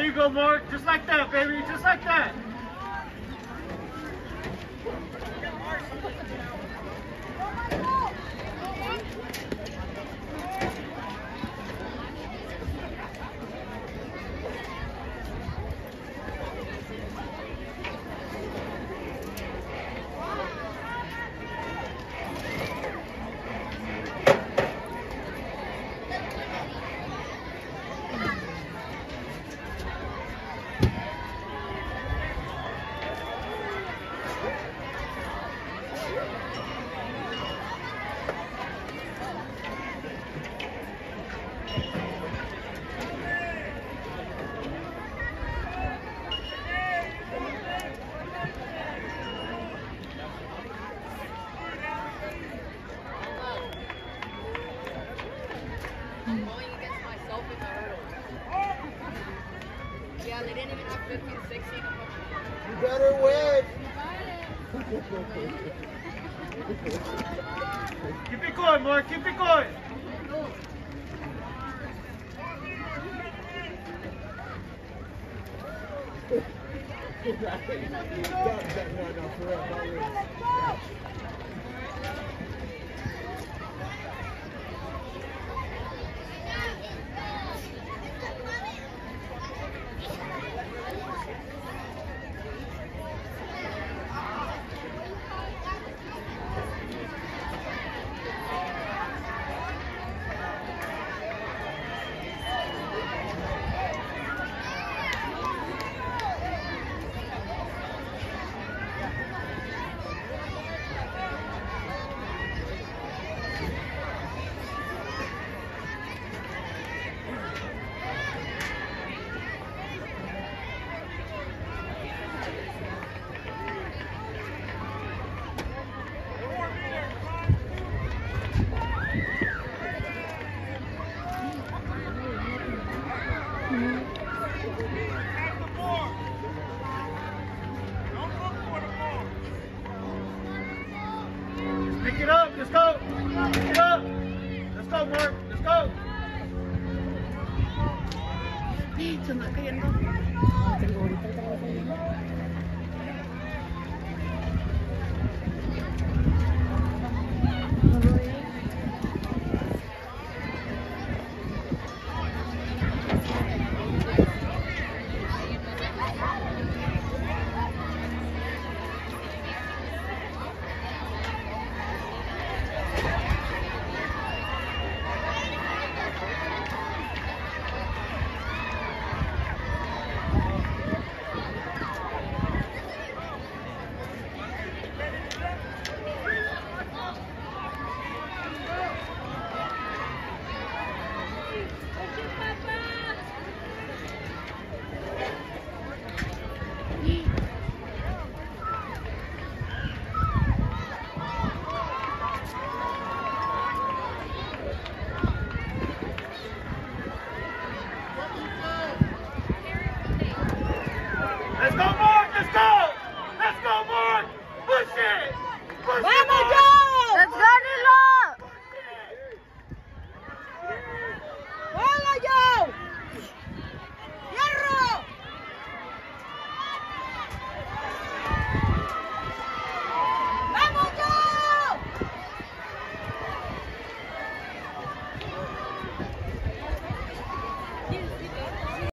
There you go, Mark. Just like that, baby. Just like that. Better win. Keep it going, Mark. Keep it going. You're done right for real. Pick it up. Let's go. Pick it up. Let's go, Mark. Let's go.